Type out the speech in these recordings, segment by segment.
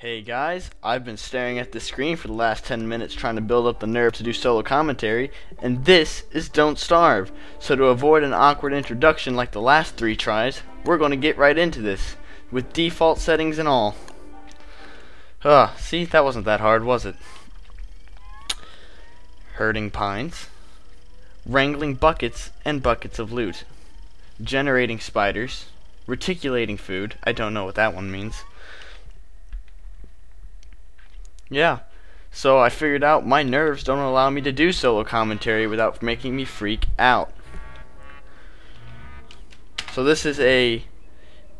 Hey guys, I've been staring at the screen for the last 10 minutes trying to build up the nerve to do solo commentary, and this is Don't Starve. So to avoid an awkward introduction like the last three tries, we're going to get right into this, with default settings and all. Ah, see, that wasn't that hard, was it? Herding pines, wrangling buckets and buckets of loot, generating spiders, reticulating food, I don't know what that one means, yeah. So I figured out my nerves don't allow me to do solo commentary without making me freak out. So this is a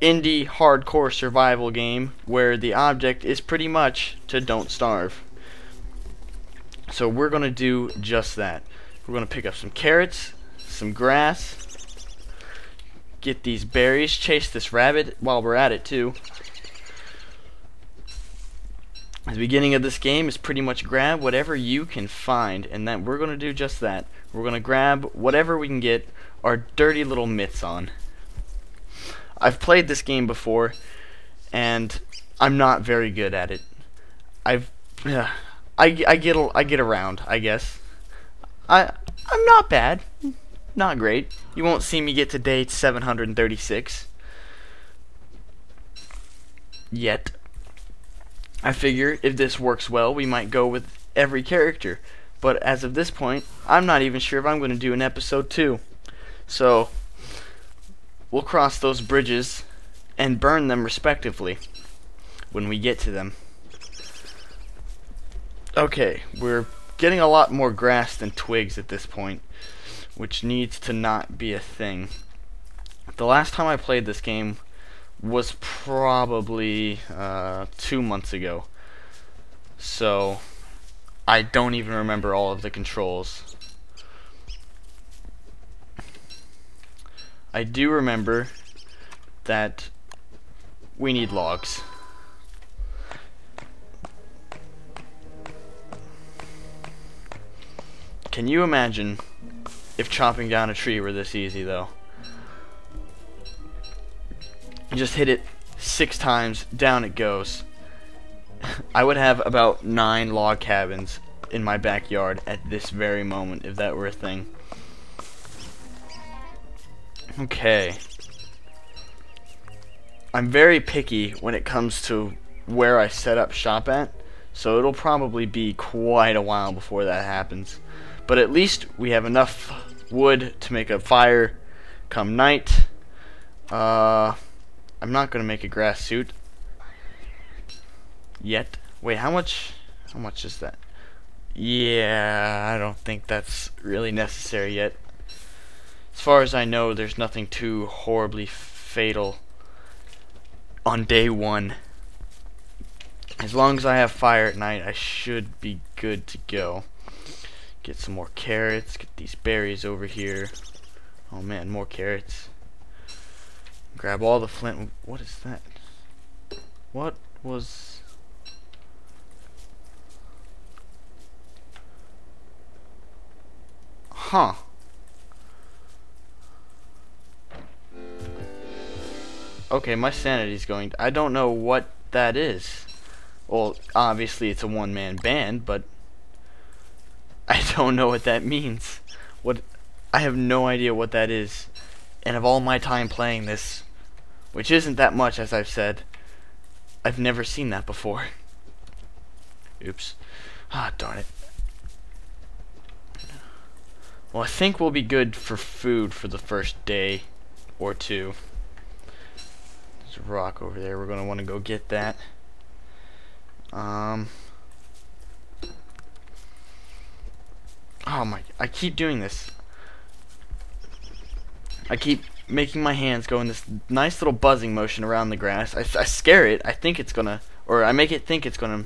indie hardcore survival game where the object is pretty much to don't starve. So we're going to do just that. We're going to pick up some carrots, some grass, get these berries, chase this rabbit while we're at it too. The beginning of this game is pretty much grab whatever you can find, and then we're going to do just that. We're going to grab whatever we can get our dirty little mitts on. I've played this game before, and I'm not very good at it. I've, uh, I, I get I get around, I guess. I I'm not bad, not great. You won't see me get to day 736 yet. I figure if this works well, we might go with every character. But as of this point, I'm not even sure if I'm going to do an episode 2. So, we'll cross those bridges and burn them respectively when we get to them. Okay, we're getting a lot more grass than twigs at this point, which needs to not be a thing. The last time I played this game, was probably uh, two months ago. So I don't even remember all of the controls. I do remember that we need logs. Can you imagine if chopping down a tree were this easy though? Just hit it six times, down it goes. I would have about nine log cabins in my backyard at this very moment if that were a thing. Okay. I'm very picky when it comes to where I set up shop at, so it'll probably be quite a while before that happens. But at least we have enough wood to make a fire come night. Uh, I'm not gonna make a grass suit yet. Wait, how much? How much is that? Yeah, I don't think that's really necessary yet. As far as I know, there's nothing too horribly fatal on day one. As long as I have fire at night, I should be good to go. Get some more carrots, get these berries over here. Oh man, more carrots. Grab all the flint. What is that? What was... Huh. Okay, my sanity's going... I don't know what that is. Well, obviously it's a one-man band, but... I don't know what that means. What... I have no idea what that is. And of all my time playing this, which isn't that much, as I've said. I've never seen that before. Oops. Ah, darn it. Well, I think we'll be good for food for the first day or two. There's a rock over there. We're going to want to go get that. Um... Oh my, I keep doing this. I keep making my hands go in this nice little buzzing motion around the grass. I, I scare it. I think it's gonna, or I make it think it's gonna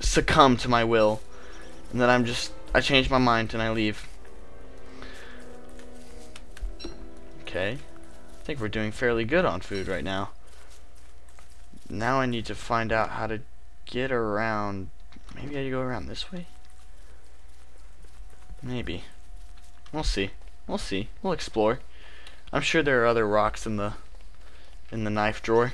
succumb to my will, and then I'm just, I change my mind and I leave. Okay, I think we're doing fairly good on food right now. Now I need to find out how to get around. Maybe I go around this way? Maybe. We'll see. We'll see. We'll explore. I'm sure there are other rocks in the in the knife drawer.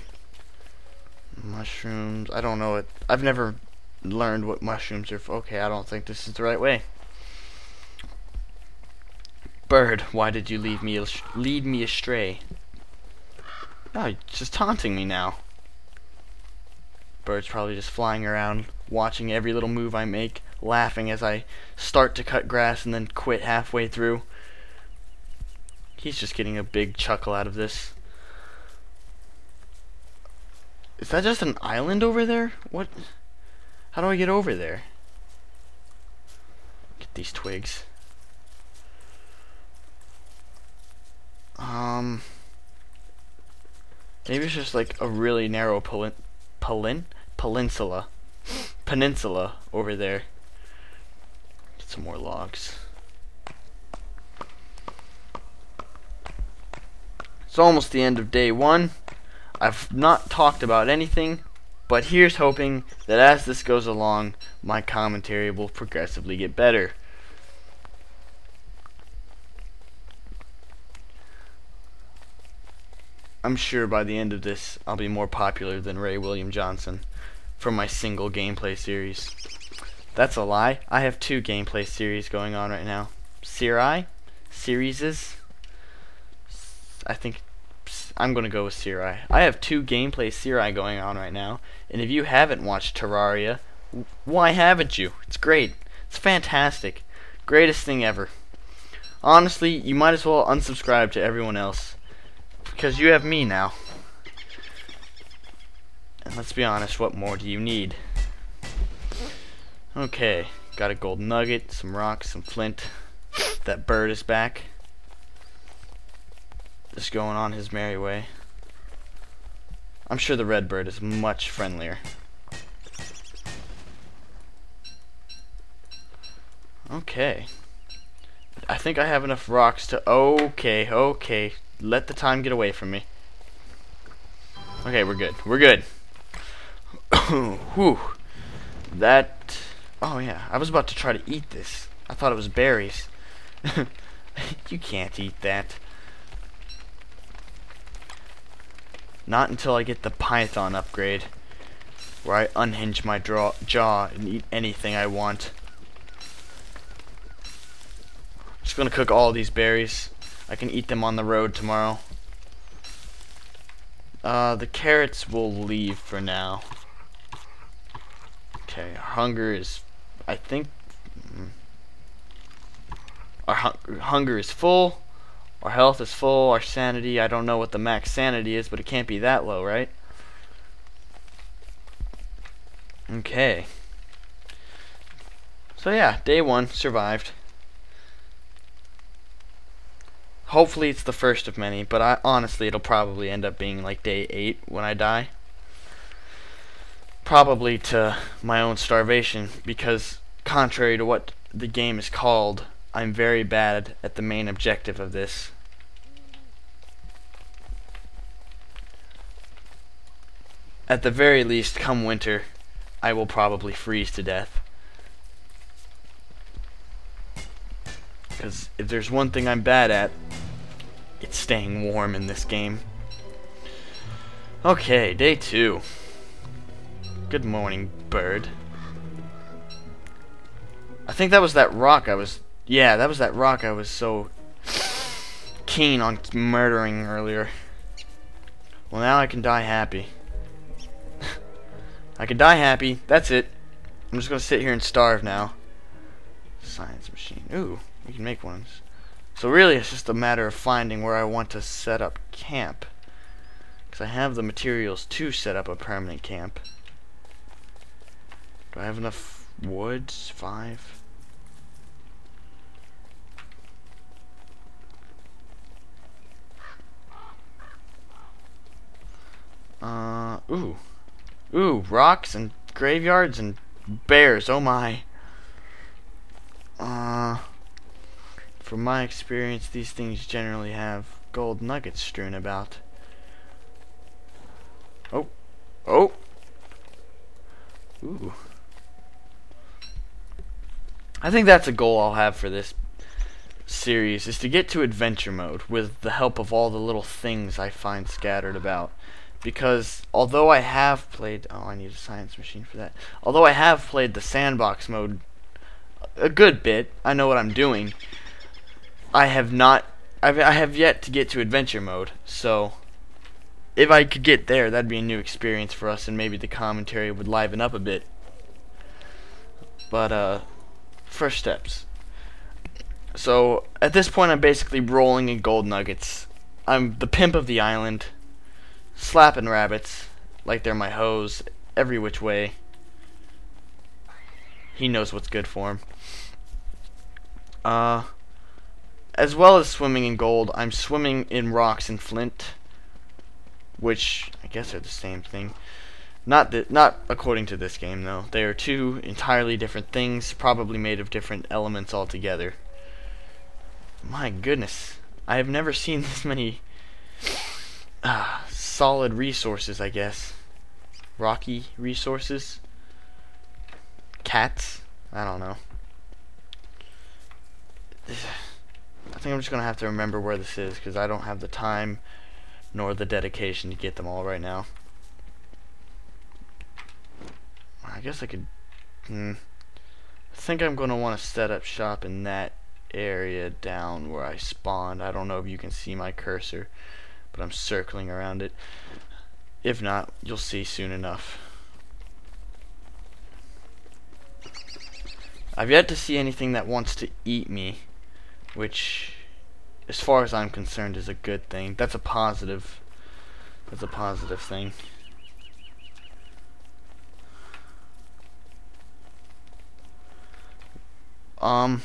Mushrooms. I don't know it. I've never learned what mushrooms are. Okay, I don't think this is the right way. Bird, why did you leave me lead me astray? Oh, just taunting me now. Bird's probably just flying around, watching every little move I make, laughing as I start to cut grass and then quit halfway through. He's just getting a big chuckle out of this. Is that just an island over there? What? How do I get over there? Get these twigs. Um, maybe it's just like a really narrow pelin, peninsula, peninsula over there. Get some more logs. It's almost the end of day one. I've not talked about anything, but here's hoping that as this goes along, my commentary will progressively get better. I'm sure by the end of this, I'll be more popular than Ray William Johnson for my single gameplay series. That's a lie. I have two gameplay series going on right now. Siri? Series? I think I'm going to go with Siri. I have two gameplay Siri going on right now. And if you haven't watched Terraria, why haven't you? It's great. It's fantastic. Greatest thing ever. Honestly, you might as well unsubscribe to everyone else. Because you have me now. And let's be honest, what more do you need? Okay, got a gold nugget, some rocks, some flint. That bird is back. Just going on his merry way. I'm sure the red bird is much friendlier. Okay. I think I have enough rocks to... Okay, okay. Let the time get away from me. Okay, we're good. We're good. Whew. That... Oh, yeah. I was about to try to eat this. I thought it was berries. you can't eat that. Not until I get the Python upgrade. Where I unhinge my draw jaw and eat anything I want. Just gonna cook all these berries. I can eat them on the road tomorrow. Uh, the carrots will leave for now. Okay, hunger is, I think, mm, our hu hunger is full. Our health is full. Our sanity, I don't know what the max sanity is, but it can't be that low, right? Okay. So yeah, day one, survived. Hopefully it's the first of many, but I honestly it'll probably end up being like day 8 when I die. Probably to my own starvation because contrary to what the game is called, I'm very bad at the main objective of this. At the very least, come winter, I will probably freeze to death. Because if there's one thing I'm bad at, it's staying warm in this game. Okay, day two. Good morning, bird. I think that was that rock I was... Yeah, that was that rock I was so keen on murdering earlier. Well, now I can die happy. I can die happy. That's it. I'm just to sit here and starve now. Science machine. Ooh, we can make ones. So really it's just a matter of finding where I want to set up camp. Because I have the materials to set up a permanent camp. Do I have enough woods? Five? Uh, ooh. Ooh, rocks and graveyards and bears, oh my. Uh... From my experience, these things generally have gold nuggets strewn about. Oh. Oh! Ooh. I think that's a goal I'll have for this series, is to get to adventure mode with the help of all the little things I find scattered about. Because although I have played, oh, I need a science machine for that. Although I have played the sandbox mode a good bit, I know what I'm doing. I have not, I've, I have yet to get to adventure mode, so if I could get there, that'd be a new experience for us, and maybe the commentary would liven up a bit. But uh, first steps. So at this point, I'm basically rolling in gold nuggets. I'm the pimp of the island slapping rabbits like they're my hose every which way. He knows what's good for him. Uh, as well as swimming in gold, I'm swimming in rocks and flint, which I guess are the same thing. Not that, not according to this game though. They are two entirely different things, probably made of different elements altogether. My goodness, I have never seen this many uh, solid resources, I guess. Rocky resources. Cats. I don't know. I think I'm just going to have to remember where this is because I don't have the time nor the dedication to get them all right now. I guess I could... Hmm. I think I'm going to want to set up shop in that area down where I spawned. I don't know if you can see my cursor but I'm circling around it. If not, you'll see soon enough. I've yet to see anything that wants to eat me, which, as far as I'm concerned, is a good thing. That's a positive. That's a positive thing. Um...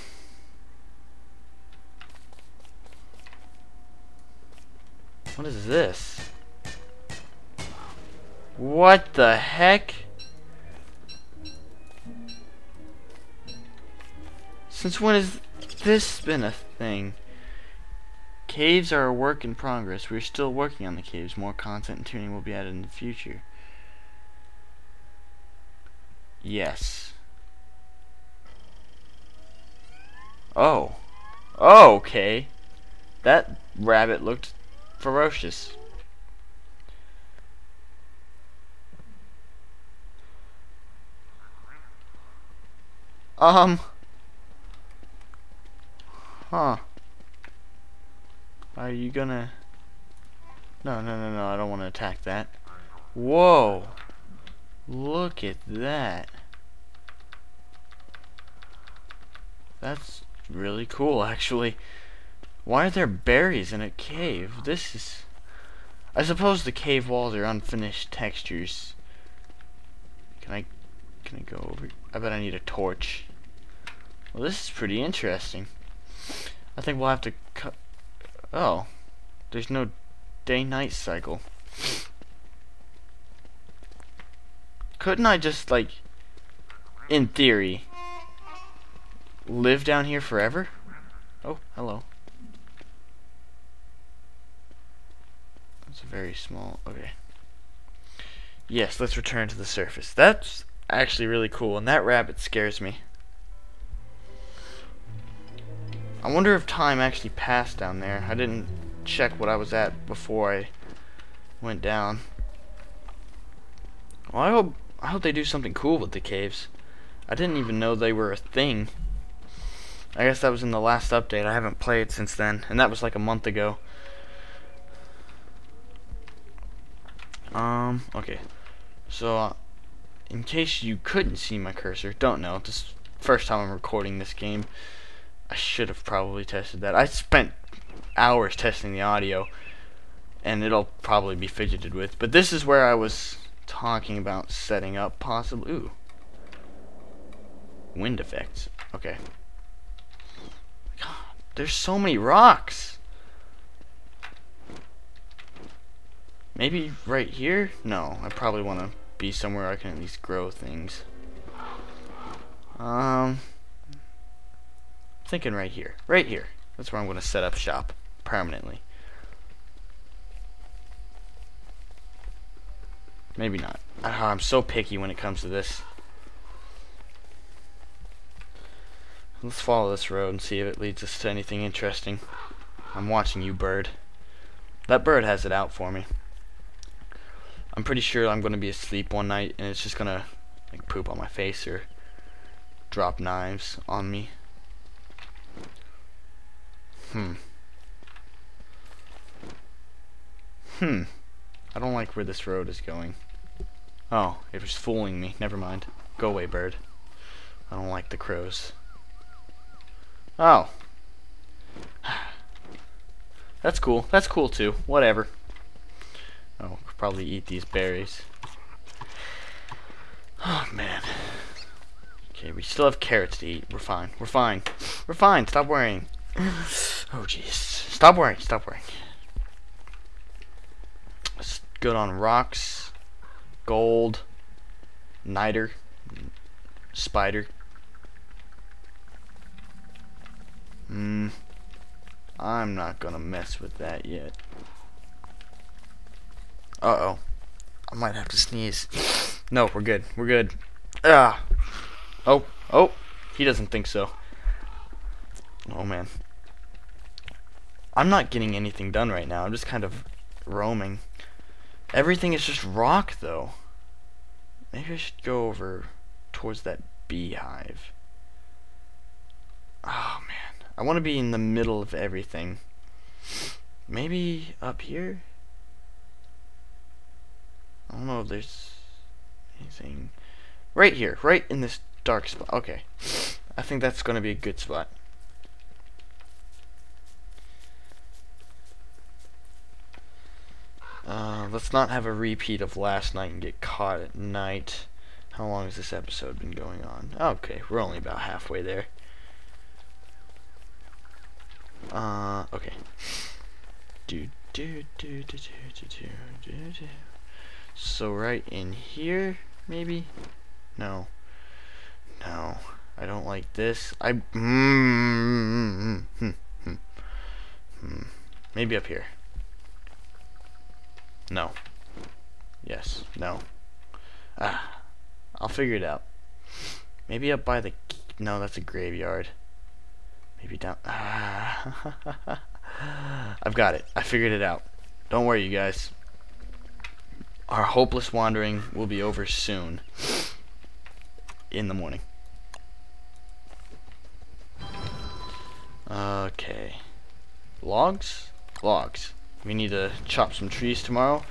What is this? What the heck? Since when has this been a thing? Caves are a work in progress. We're still working on the caves. More content and tuning will be added in the future. Yes. Oh. Oh, okay. That rabbit looked ferocious. Um. Huh. Are you gonna... No, no, no, no, I don't want to attack that. Whoa. Look at that. That's really cool, actually. Why are there berries in a cave? This is... I suppose the cave walls are unfinished textures. Can I... Can I go over... I bet I need a torch. Well, this is pretty interesting. I think we'll have to cut... Oh. There's no day-night cycle. Couldn't I just, like... In theory... Live down here forever? Oh, hello. It's very small. Okay. Yes, let's return to the surface. That's actually really cool, and that rabbit scares me. I wonder if time actually passed down there. I didn't check what I was at before I went down. Well, I hope I hope they do something cool with the caves. I didn't even know they were a thing. I guess that was in the last update. I haven't played since then, and that was like a month ago. Um, okay. So, uh, in case you couldn't see my cursor, don't know, this first time I'm recording this game, I should have probably tested that. I spent hours testing the audio, and it'll probably be fidgeted with. But this is where I was talking about setting up possible, Ooh. Wind effects. Okay. God, there's so many rocks. Maybe right here? No, I probably want to be somewhere I can at least grow things. Um, thinking right here. Right here. That's where I'm going to set up shop permanently. Maybe not. I'm so picky when it comes to this. Let's follow this road and see if it leads us to anything interesting. I'm watching you, bird. That bird has it out for me. I'm pretty sure I'm gonna be asleep one night and it's just gonna like poop on my face or drop knives on me. Hmm. Hmm. I don't like where this road is going. Oh, it was fooling me. Never mind. Go away, bird. I don't like the crows. Oh. That's cool. That's cool too. Whatever. Oh, probably eat these berries. Oh, man. Okay, we still have carrots to eat. We're fine. We're fine. We're fine. Stop worrying. Oh, jeez. Stop worrying. Stop worrying. Let's good on rocks, gold, niter, spider. Hmm. I'm not gonna mess with that yet. Uh-oh. I might have to sneeze. No, we're good. We're good. Ah. Oh. Oh. He doesn't think so. Oh, man. I'm not getting anything done right now. I'm just kind of roaming. Everything is just rock, though. Maybe I should go over towards that beehive. Oh, man. I want to be in the middle of everything. Maybe up here? I don't know if there's anything. Right here, right in this dark spot. Okay. I think that's going to be a good spot. Uh, let's not have a repeat of last night and get caught at night. How long has this episode been going on? Okay, we're only about halfway there. Uh, okay. Do do do do do do do do. So right in here, maybe? No. No. I don't like this. I. Mm, mm, mm. Maybe up here. No. Yes. No. Ah. I'll figure it out. Maybe up by the... No, that's a graveyard. Maybe down... Ah. I've got it. I figured it out. Don't worry, you guys. Our hopeless wandering will be over soon. In the morning. Okay. Logs? Logs. We need to chop some trees tomorrow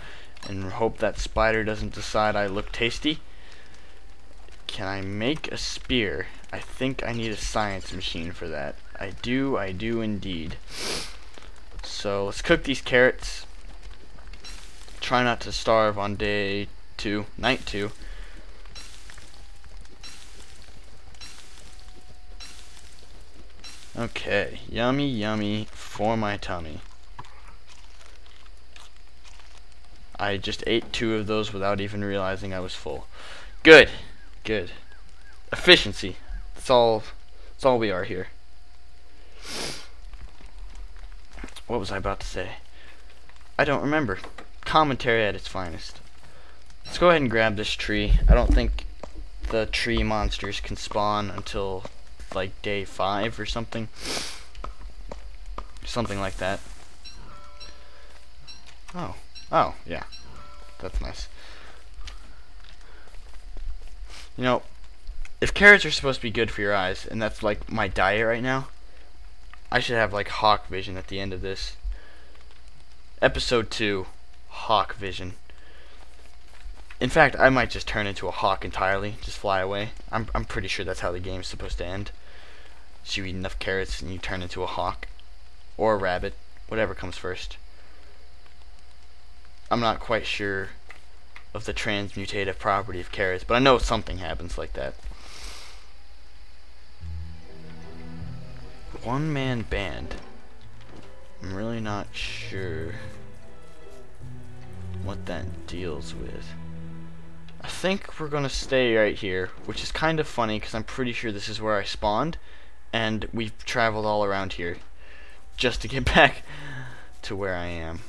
and hope that spider doesn't decide I look tasty. Can I make a spear? I think I need a science machine for that. I do, I do indeed. So let's cook these carrots. Try not to starve on day two, night two. Okay, yummy, yummy for my tummy. I just ate two of those without even realizing I was full. Good. Good. Efficiency. That's all that's all we are here. What was I about to say? I don't remember. Commentary at its finest. Let's go ahead and grab this tree. I don't think the tree monsters can spawn until like day five or something. Something like that. Oh. Oh, yeah. That's nice. You know, if carrots are supposed to be good for your eyes, and that's like my diet right now, I should have like hawk vision at the end of this. Episode 2, hawk vision. In fact, I might just turn into a hawk entirely, just fly away. I'm I'm pretty sure that's how the game's supposed to end. So you eat enough carrots and you turn into a hawk or a rabbit, whatever comes first. I'm not quite sure of the transmutative property of carrots, but I know something happens like that. One man band. I'm really not sure what that deals with. I think we're gonna stay right here, which is kind of funny because I'm pretty sure this is where I spawned, and we've traveled all around here just to get back to where I am.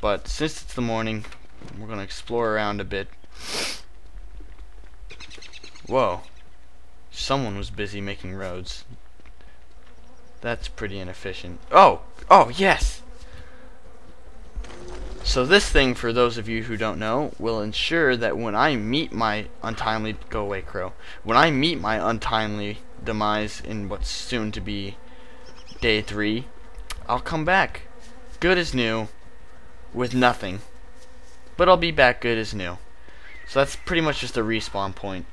But since it's the morning, we're going to explore around a bit. Whoa. Someone was busy making roads. That's pretty inefficient. Oh! Oh, yes! So this thing, for those of you who don't know, will ensure that when I meet my untimely go away crow, when I meet my untimely demise in what's soon to be day three, I'll come back, good as new, with nothing, but I'll be back good as new. So that's pretty much just a respawn point.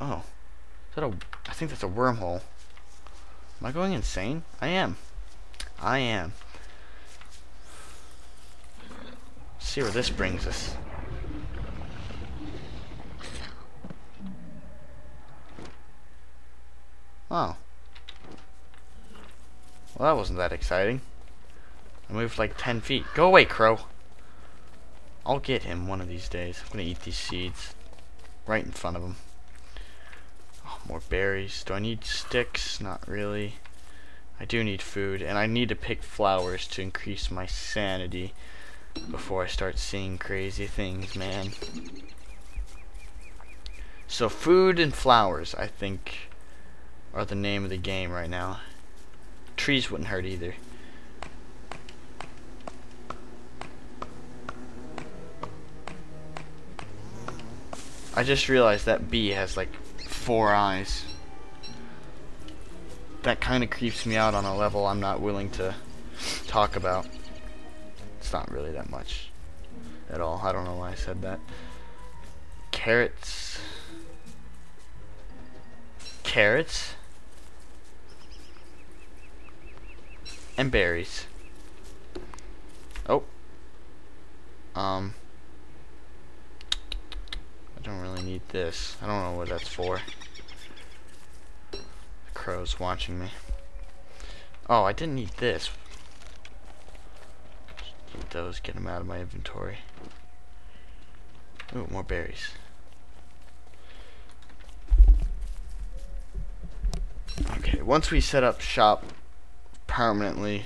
Oh, is that a? I think that's a wormhole. Am I going insane? I am. I am. Let's see where this brings us. Oh. Well, that wasn't that exciting. I moved like 10 feet. Go away, crow. I'll get him one of these days. I'm gonna eat these seeds. Right in front of him. Oh, more berries. Do I need sticks? Not really. I do need food, and I need to pick flowers to increase my sanity before I start seeing crazy things, man. So food and flowers, I think, are the name of the game right now. Trees wouldn't hurt either. I just realized that bee has like four eyes that kind of creeps me out on a level I'm not willing to talk about. It's not really that much at all. I don't know why I said that. Carrots. Carrots. And berries. Oh. Um. I don't really need this. I don't know what that's for crows watching me. Oh, I didn't need this. Eat those, get them out of my inventory. Ooh, more berries. Okay, once we set up shop permanently,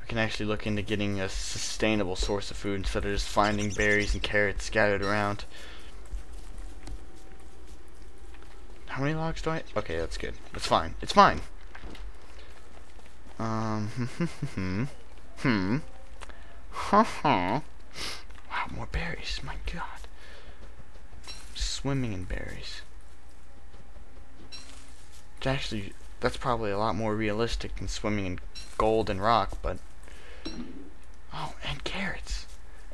we can actually look into getting a sustainable source of food instead of just finding berries and carrots scattered around. How many logs do I... Okay, that's good. That's fine. It's fine. Um, hmm. Hmm. Ha. Wow, more berries. My god. Swimming in berries. It's actually, that's probably a lot more realistic than swimming in gold and rock, but... Oh, and carrots.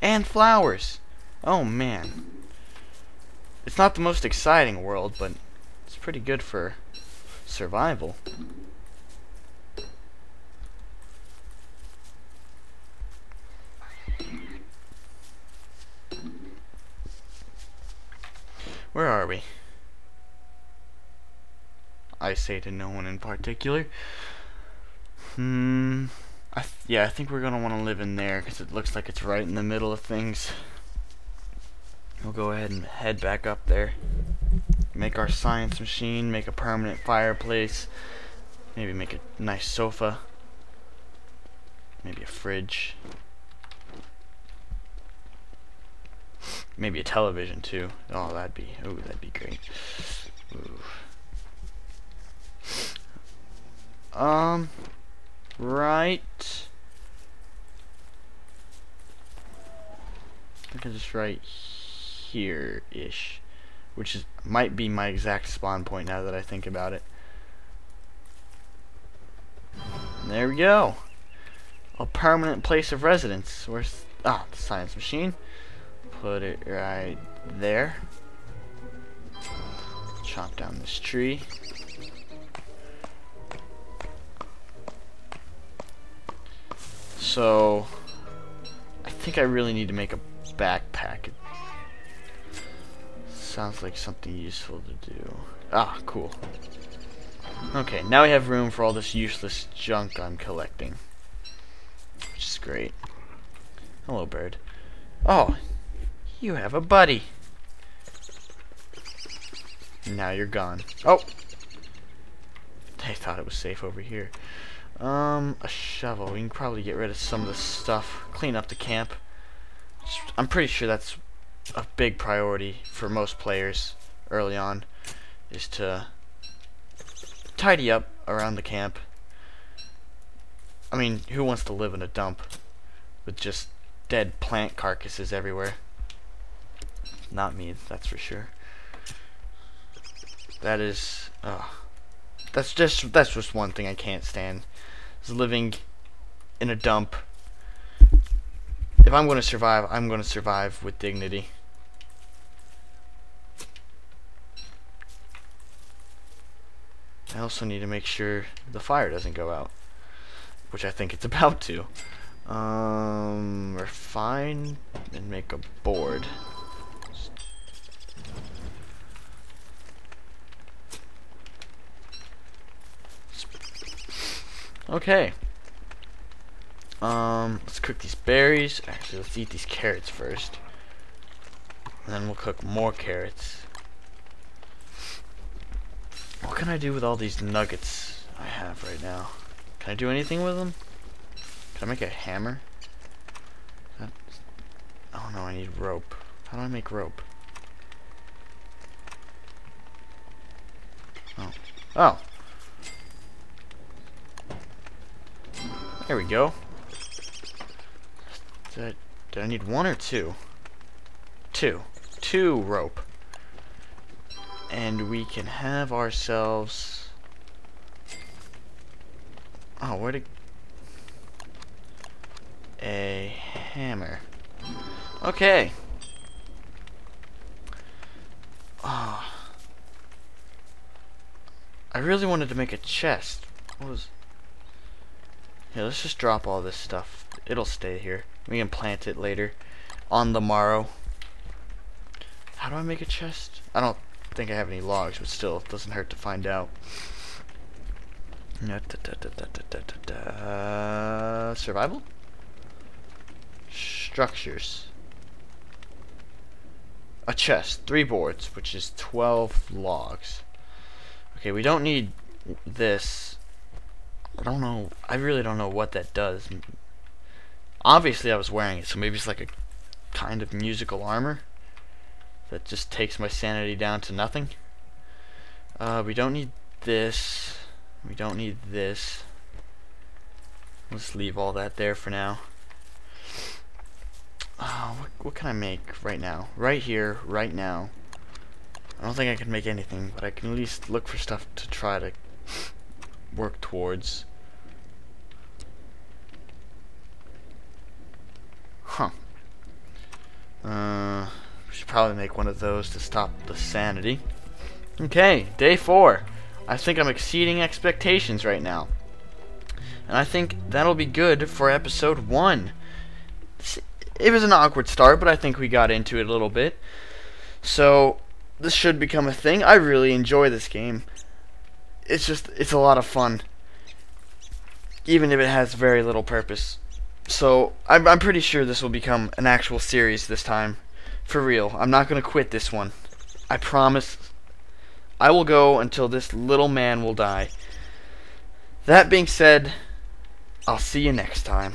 And flowers. Oh, man. It's not the most exciting world, but pretty good for survival. Where are we? I say to no one in particular. Hmm. I yeah, I think we're gonna want to live in there because it looks like it's right in the middle of things. We'll go ahead and head back up there make our science machine, make a permanent fireplace, maybe make a nice sofa, maybe a fridge, maybe a television too. Oh, that'd be, oh, that'd be great. Ooh. Um, right. I can just write here-ish which is might be my exact spawn point now that I think about it. There we go. A permanent place of residence. Where's ah the science machine? Put it right there. Chop down this tree. So I think I really need to make a backpack Sounds like something useful to do. Ah, cool. Okay, now we have room for all this useless junk I'm collecting. Which is great. Hello, bird. Oh, you have a buddy. Now you're gone. Oh! They thought it was safe over here. Um, a shovel. We can probably get rid of some of the stuff. Clean up the camp. I'm pretty sure that's a big priority for most players early on is to tidy up around the camp. I mean, who wants to live in a dump with just dead plant carcasses everywhere? Not me, that's for sure. That is, uh, that's just that's just one thing I can't stand. Is living in a dump. If I'm going to survive, I'm going to survive with dignity. I also need to make sure the fire doesn't go out, which I think it's about to. Um, refine and make a board. Okay. Um, let's cook these berries. Actually, let's eat these carrots first. And then we'll cook more carrots. What can I do with all these nuggets I have right now? Can I do anything with them? Can I make a hammer? Oh no, I need rope. How do I make rope? Oh. Oh! There we go. Did I, I need one or two? Two. Two rope. And we can have ourselves... Oh, where did... A hammer. Okay. Oh. I really wanted to make a chest. What was... Yeah, let's just drop all this stuff. It'll stay here. We can plant it later. On the morrow. How do I make a chest? I don't think I have any logs, but still, it doesn't hurt to find out. survival? Structures. A chest, three boards, which is 12 logs. Okay, we don't need this I don't know. I really don't know what that does. Obviously, I was wearing it, so maybe it's like a kind of musical armor that just takes my sanity down to nothing. Uh, we don't need this. We don't need this. Let's leave all that there for now. Oh, what, what can I make right now? Right here, right now. I don't think I can make anything, but I can at least look for stuff to try to work towards. Huh. Uh, we should probably make one of those to stop the sanity. Okay, day four. I think I'm exceeding expectations right now. And I think that'll be good for episode one. It was an awkward start, but I think we got into it a little bit. So, this should become a thing. I really enjoy this game it's just it's a lot of fun, even if it has very little purpose. So I'm I'm pretty sure this will become an actual series this time, for real. I'm not gonna quit this one. I promise. I will go until this little man will die. That being said, I'll see you next time.